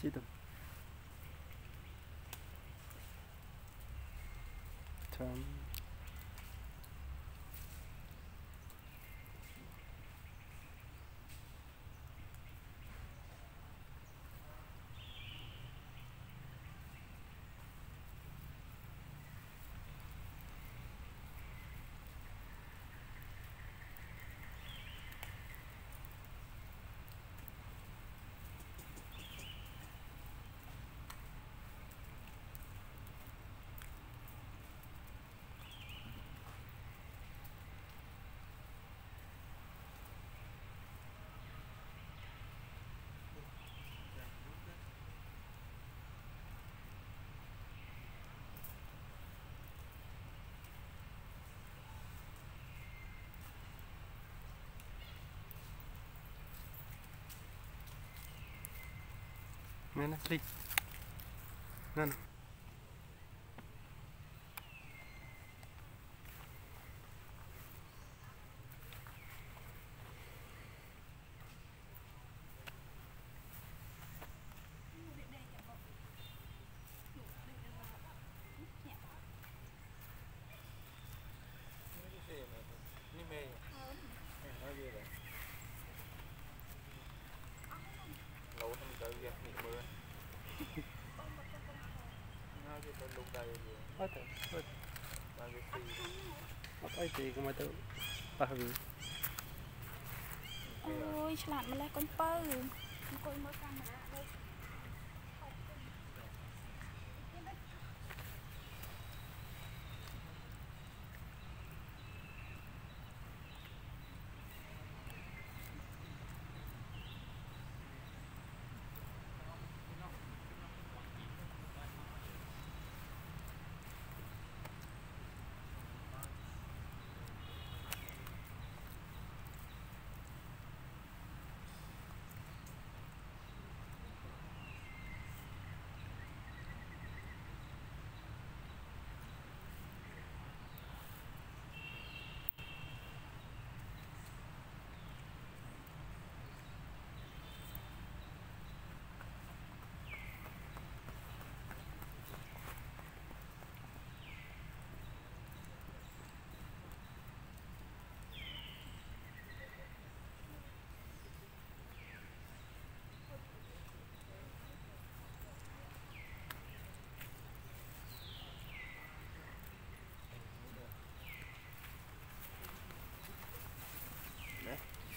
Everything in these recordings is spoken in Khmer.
찌든 참 นั่นนะพลิกนั่น ទៅអត់បានវាស៊ីអត់អីទេកុំឲ្យទៅប៉ះវាអូយឆ្លាតម្លេះកូនពៅអង្គុយមើលកាមេរ៉ាលើ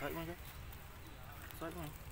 Side one, guys. Side one.